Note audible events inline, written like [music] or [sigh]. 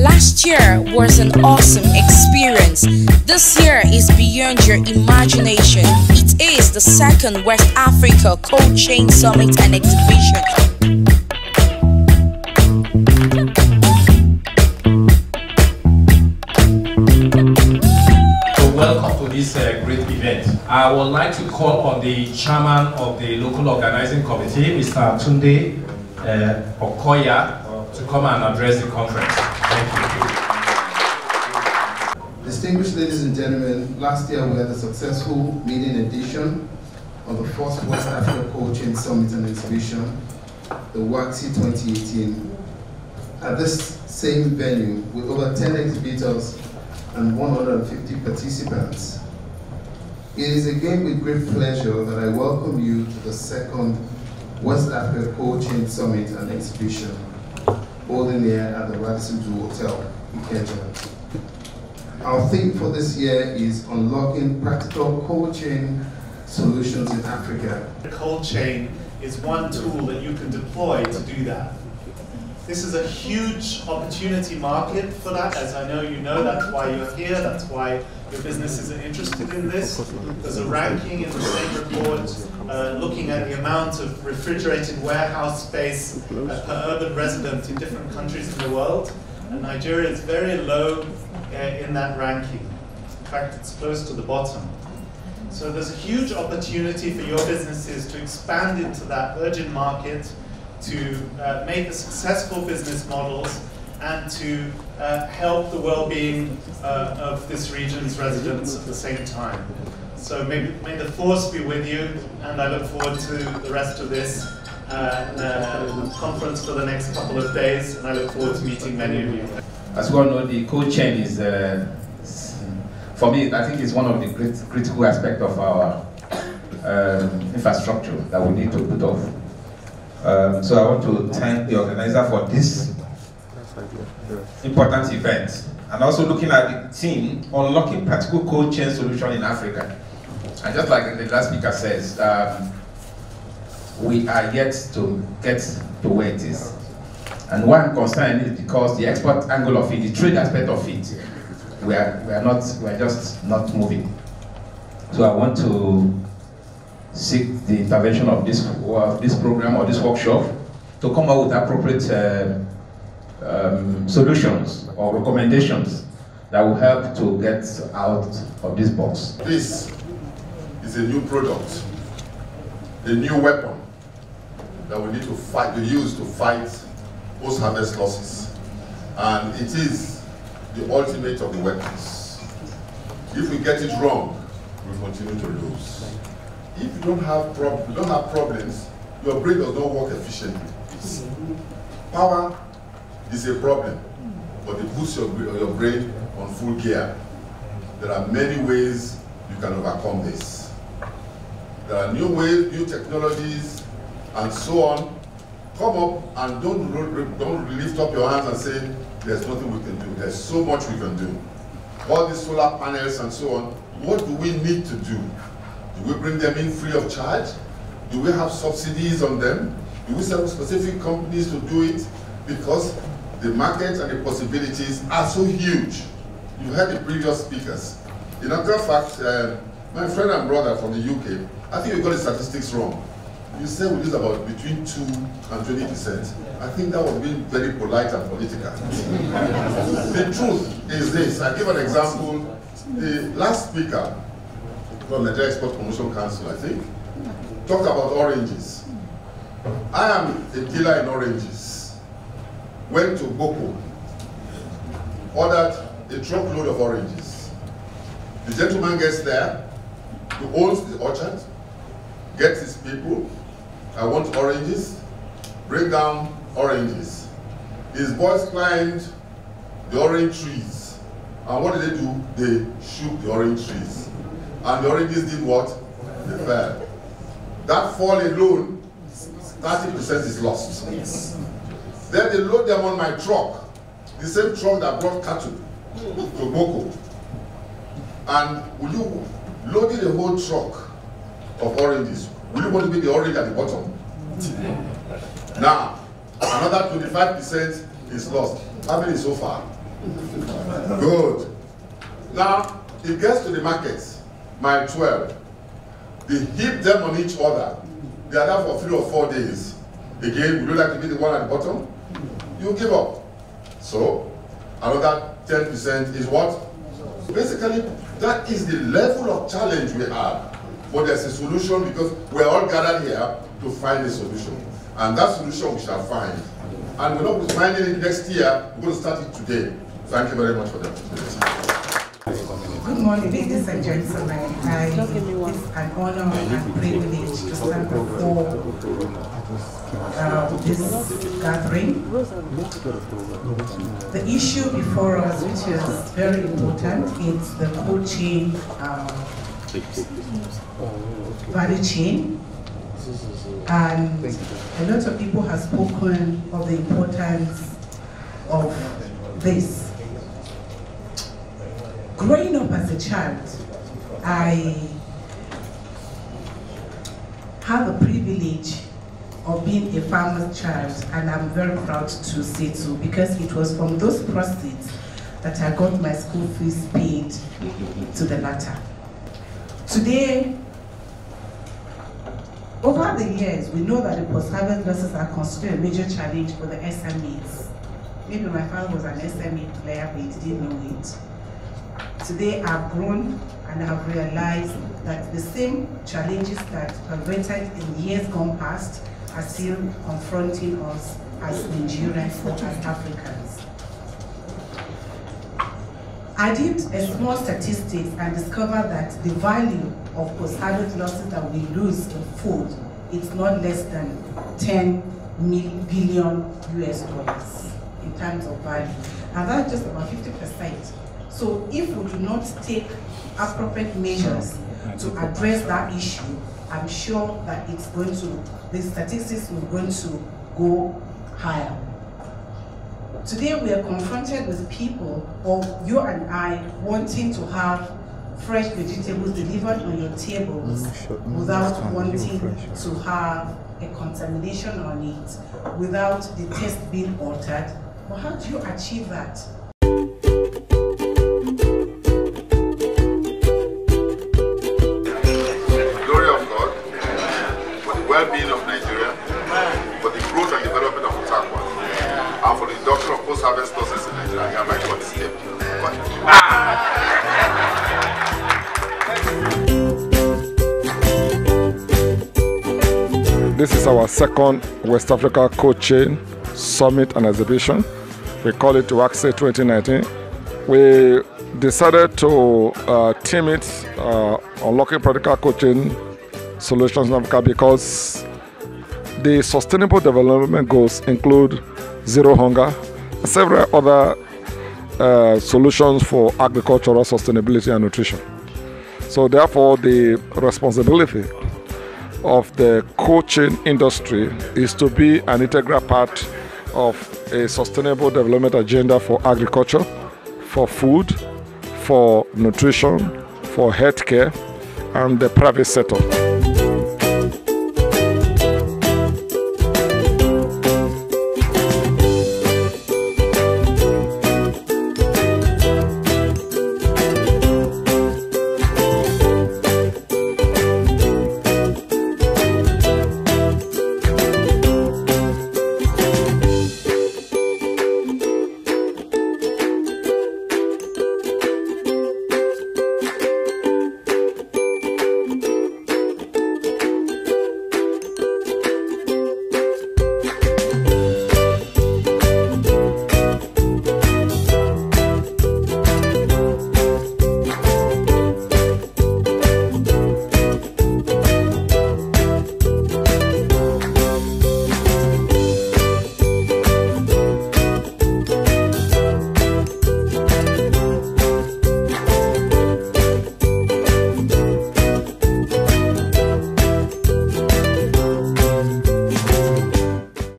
Last year was an awesome experience. This year is beyond your imagination. It is the second West Africa Cold Chain Summit and Exhibition. So welcome to this uh, great event. I would like to call on the chairman of the local organizing committee, Mr. Tunde uh, Okoya, to come and address the conference. Distinguished ladies and gentlemen, last year we had a successful maiden edition of the first West Africa Cold Chain Summit and Exhibition, the WACCSE 2018. At this same venue, with over 10 exhibitors and 150 participants. It is again with great pleasure that I welcome you to the second West Africa Cold Chain Summit and Exhibition, holding here at the Radisson Blu Hotel, Ikeja. Our theme for this year is unlocking practical cold chain solutions in Africa. The cold chain is one tool that you can deploy to do that. This is a huge opportunity market for that, as I know you know, that's why you're here, that's why your businesses are interested in this. There's a ranking in the same report uh, looking at the amount of refrigerated warehouse space uh, per urban resident in different countries in the world, and Nigeria is very low uh, in that ranking. In fact, it's close to the bottom. So there's a huge opportunity for your businesses to expand into that urgent market, to uh, make successful business models, and to uh, help the well-being uh, of this region's residents at the same time. So may, may the force be with you, and I look forward to the rest of this uh, uh, conference for the next couple of days, and I look forward to meeting many of you. As we all know, the cold chain is, uh, for me, I think it's one of the critical aspects of our um, infrastructure that we need to put off. Um, so I want to thank the organizer for this important events, and also looking at the team unlocking practical cold chain solution in Africa. And just like the last speaker says, um, we are yet to get to where it is. And why I'm concerned is because the export angle of it, the trade aspect of it, we are, we are not, we are just not moving. So I want to seek the intervention of this, of this program or this workshop to come up with appropriate uh, um, solutions or recommendations that will help to get out of this box. This is a new product, a new weapon that we need to fight, to use to fight post-harvest losses. And it is the ultimate of the weapons. If we get it wrong, we continue to lose. If you don't have, prob you don't have problems, your brain does not work efficiently. Power is a problem, but it puts your, your brain on full gear. There are many ways you can overcome this. There are new ways, new technologies, and so on. Come up and don't, don't lift up your hands and say, there's nothing we can do. There's so much we can do. All these solar panels and so on, what do we need to do? Do we bring them in free of charge? Do we have subsidies on them? Do we sell specific companies to do it? Because the market and the possibilities are so huge. You heard the previous speakers. In actual fact, uh, my friend and brother from the UK, I think you got the statistics wrong. You said we lose about between 2 and 20 percent. I think that was being very polite and political. [laughs] the truth is this. I give an example. The last speaker from the Export Promotion Council, I think, talked about oranges. I am a dealer in oranges. Went to Boko, ordered a truckload of oranges. The gentleman gets there, who owns the orchard, gets his people, I want oranges, bring down oranges. His boys climbed the orange trees. And what did they do? They shook the orange trees. And the oranges did what? They fell. That fall alone, 30% is lost. Yes. Then they load them on my truck, the same truck that brought cattle to Boko. And will you loading a whole truck of oranges? Will you want to be the orange at the bottom? now, another 25% is lost. How many so far? Good. Now, it gets to the market, mile 12. They heap them on each other. They are there for three or four days. Again, would you like to be the one at the bottom? You give up. So, another 10% is what? Basically, that is the level of challenge we have. But there's a solution because we're all gathered here to find a solution. And that solution we shall find. And we're not finding it next year, we're going to start it today. Thank you very much for that. Good morning, ladies and gentlemen. I, it's an honor and privilege to stand before uh, this gathering. The issue before us, which is very important, is the cold chain uh, value chain. And a lot of people have spoken of the importance of this. Growing up as a child, I have a privilege of being a farmer's child, and I'm very proud to say so because it was from those proceeds that I got my school fees paid to the latter. Today, over the years, we know that the post-harvest losses are considered a major challenge for the SMEs. Maybe my father was an SME player, but he didn't know it. Today I've grown and I've realized that the same challenges that prevented in years gone past are still confronting us as Nigerians or as Africans. I did a small statistics and discovered that the value of post-harvest losses that we lose in food is not less than 10 billion US dollars in terms of value. And that's just about 50%. So if we do not take appropriate measures to address that issue, I'm sure that it's going to, the statistics are going to go higher. Today we are confronted with people, or you and I, wanting to have fresh vegetables delivered on your tables without wanting to have a contamination on it, without the taste being altered. But how do you achieve that? This is our second West Africa Cold Chain Summit and Exhibition. We call it WACCSE 2019. We decided to uh, team it uh, unlocking practical cold chain solutions in Africa because the sustainable development goals include zero hunger, several other uh, solutions for agricultural sustainability and nutrition. So, therefore, the responsibility of the cold chain industry is to be an integral part of a sustainable development agenda for agriculture, for food, for nutrition, for healthcare, and the private sector.